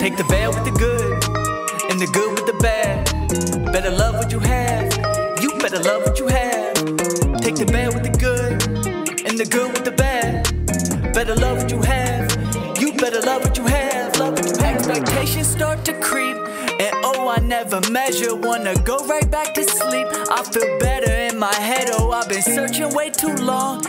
the bad with the good, and the good with the bad. Better love what you have. You better love what you have. Take the bad with the good, and the good with the bad. Better love what you have. You better love what you have. Love what you have. Expectations start to creep. And oh, I never measure. Wanna go right back to sleep. I feel better in my head. Oh, I've been searching way too long.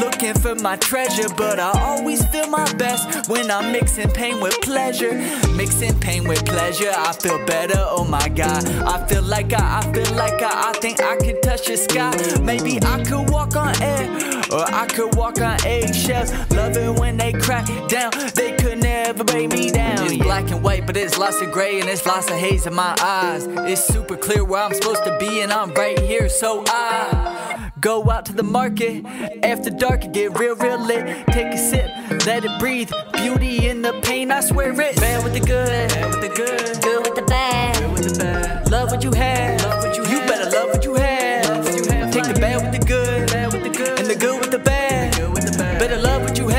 Looking for my treasure, but I always feel my best when I'm mixing pain with pleasure. Mixing pain with pleasure, I feel better. Oh my god, I feel like I, I feel like I, I think I can touch the sky. Maybe I could walk on air, or I could walk on eggshells. Love it when they crack down, they could never break me down. It's black and white, but it's lots of gray and it's lots of haze in my eyes. It's super clear where I'm supposed to be, and I'm right here, so I. Go out to the market after dark and get real, real lit. Take a sip, let it breathe. Beauty in the pain, I swear it. bad with the good, bad with the good, Good with the bad. good with the bad. Love what you have, love what you, you better love what you have. Love what you have. Take the bad with the good, and the good with the bad. Good with the bad. Better love what you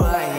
Right.